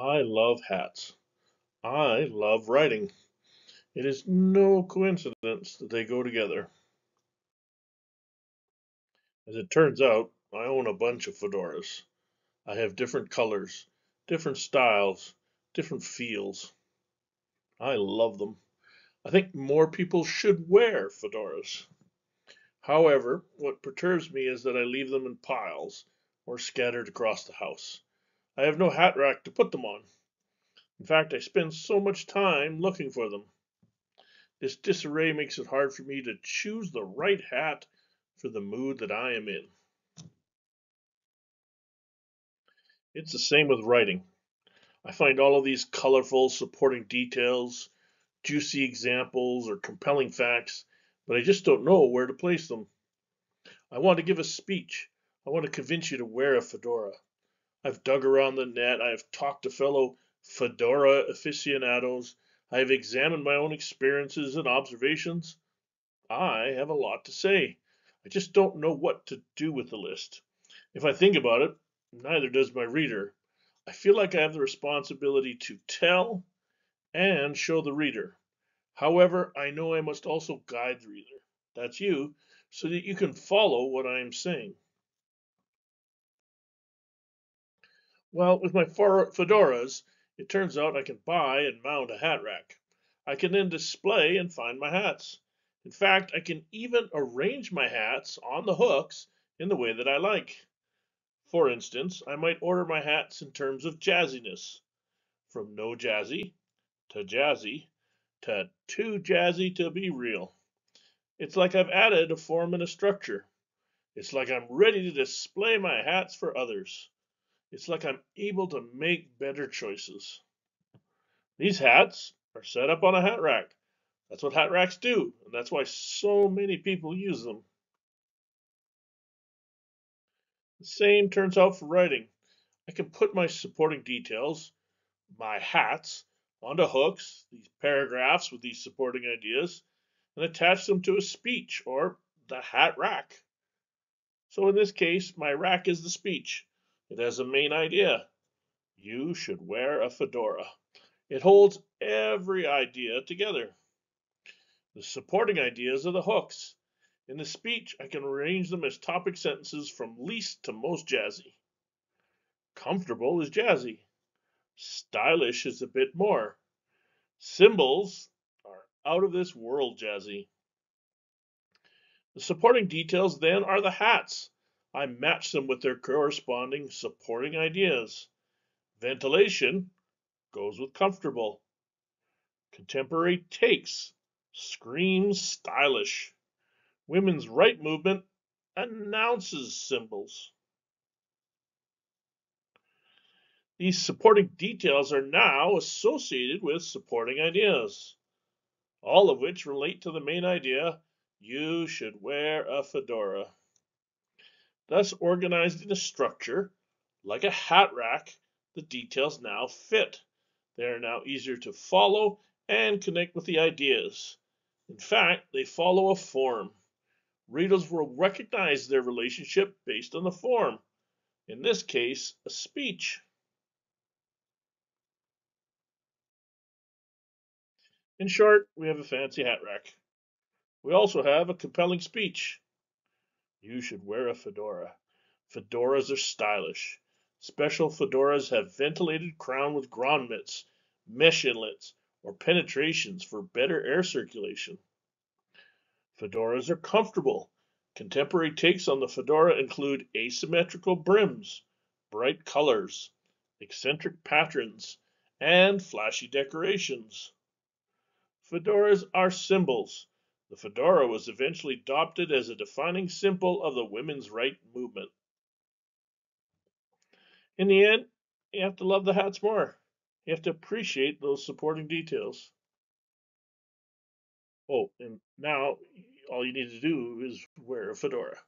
I love hats. I love writing. It is no coincidence that they go together. As it turns out, I own a bunch of fedoras. I have different colors, different styles, different feels. I love them. I think more people should wear fedoras. However, what perturbs me is that I leave them in piles or scattered across the house. I have no hat rack to put them on. In fact, I spend so much time looking for them. This disarray makes it hard for me to choose the right hat for the mood that I am in. It's the same with writing. I find all of these colorful supporting details, juicy examples, or compelling facts, but I just don't know where to place them. I want to give a speech. I want to convince you to wear a fedora. I've dug around the net. I have talked to fellow fedora aficionados. I have examined my own experiences and observations. I have a lot to say. I just don't know what to do with the list. If I think about it, neither does my reader. I feel like I have the responsibility to tell and show the reader. However, I know I must also guide the reader. That's you, so that you can follow what I am saying. Well, with my fedoras, it turns out I can buy and mount a hat rack. I can then display and find my hats. In fact, I can even arrange my hats on the hooks in the way that I like. For instance, I might order my hats in terms of jazziness, from no jazzy to jazzy to too jazzy to be real. It's like I've added a form and a structure. It's like I'm ready to display my hats for others. It's like I'm able to make better choices. These hats are set up on a hat rack. That's what hat racks do, and that's why so many people use them. The same turns out for writing. I can put my supporting details, my hats, onto hooks, these paragraphs with these supporting ideas, and attach them to a speech or the hat rack. So in this case, my rack is the speech. It has a main idea. You should wear a fedora. It holds every idea together. The supporting ideas are the hooks. In the speech, I can arrange them as topic sentences from least to most jazzy. Comfortable is jazzy. Stylish is a bit more. Symbols are out of this world jazzy. The supporting details then are the hats. I match them with their corresponding supporting ideas. Ventilation goes with comfortable. Contemporary takes screams stylish. Women's right movement announces symbols. These supporting details are now associated with supporting ideas, all of which relate to the main idea you should wear a fedora thus organized in a structure like a hat rack, the details now fit. They are now easier to follow and connect with the ideas. In fact, they follow a form. Readers will recognize their relationship based on the form. In this case, a speech. In short, we have a fancy hat rack. We also have a compelling speech. You should wear a fedora. Fedoras are stylish. Special fedoras have ventilated crown with grommets, mesh inlets, or penetrations for better air circulation. Fedoras are comfortable. Contemporary takes on the fedora include asymmetrical brims, bright colors, eccentric patterns, and flashy decorations. Fedoras are symbols. The fedora was eventually adopted as a defining symbol of the women's right movement. In the end, you have to love the hats more. You have to appreciate those supporting details. Oh, and now all you need to do is wear a fedora.